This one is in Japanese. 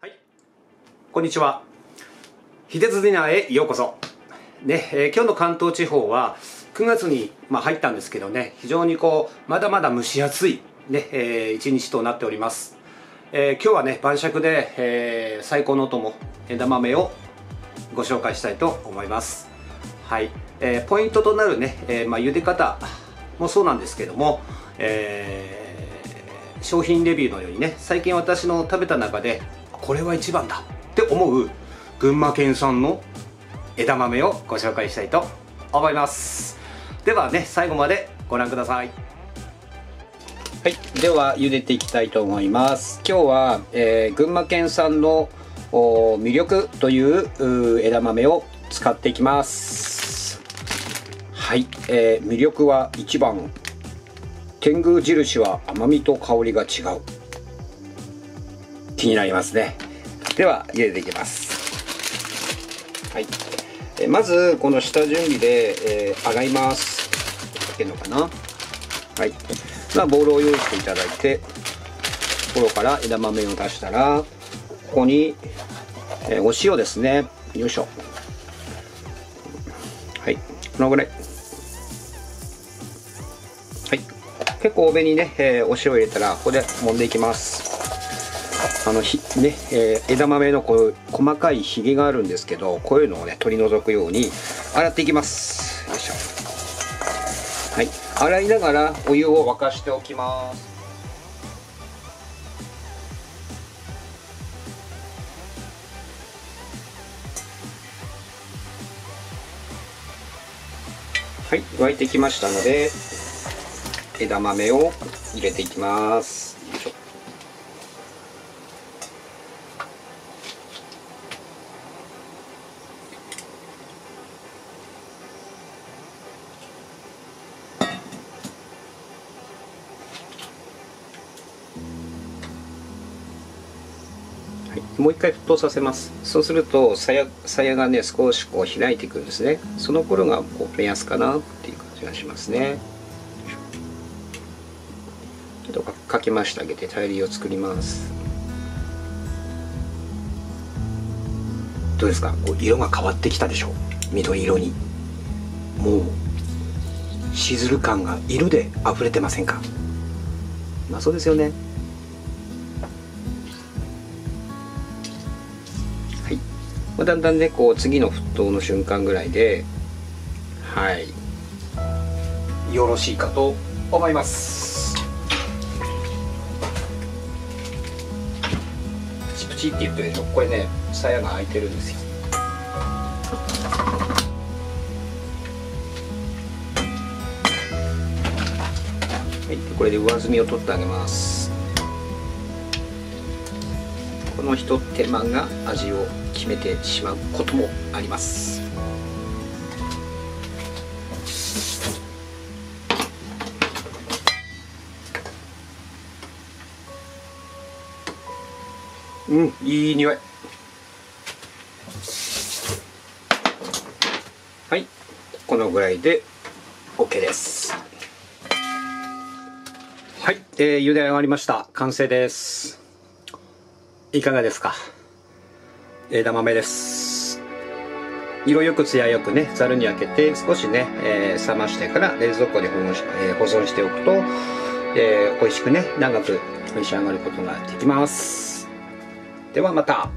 はい。こんにちは。秀津ディナーへようこそ。ね、えー、今日の関東地方は9月に、まあ、入ったんですけどね非常にこうまだまだ蒸し暑いね、えー、一日となっております、えー、今日はね晩酌で、えー、最高のお供枝豆をご紹介したいと思います。はい、えー、ポイントとなるね、えーまあ、茹で方もそうなんですけども、えー、商品レビューのようにね最近私の食べた中でこれは一番だって思う群馬県産の枝豆をご紹介したいと思います。ではね最後までご覧ください。はいでは茹でていきたいと思います。今日は、えー、群馬県産の魅力という枝豆を使っていきます。はい、えー、魅力は1番。天狗印は甘みと香りが違う。気になりますね。では茹でていきます。はい。えまずこの下準備で、えー、洗います。いけるのかな？はい。まあボウルを用意していただいてところから枝豆を出したらここに、えー、お塩ですね。よいしょ。はい。このぐらい。結構多めにね、えー、お塩入れたらここで揉んでいきます。あのひね、えー、枝豆のこう細かいひげがあるんですけどこういうのをね取り除くように洗っていきます。よいしょ。はい。洗いながらお湯を沸かしておきます。はい。沸いてきましたので枝豆を入れていきます。もう一回沸騰させます。そうするとさやさやがね少しこう開いていくんですね。その頃がこう目安かなっていう感じがしますね。ちょっとかき回してあげて対流を作ります。どうですか？こう色が変わってきたでしょう。緑色に。もうしずる感が色で溢れてませんか？まあそうですよね。はい。まあ、だんだんねこう次の沸騰の瞬間ぐらいではい。よろしいかと思います。口って言ってるでしょこれね鞘が開いてるんですよ。はいこれで上澄みを取ってあげます。このひと手間が味を決めてしまうこともあります。うん。いい匂い。はい。このぐらいで OK です。はい、えー、茹で上がりました。完成です。いかがですか？枝豆です。色よく艶よくねざるに開けて少しね、えー、冷ましてから冷蔵庫で保存し,、えー、保存しておくと、えー、美味しくね長く召し上がることができます。ではまた。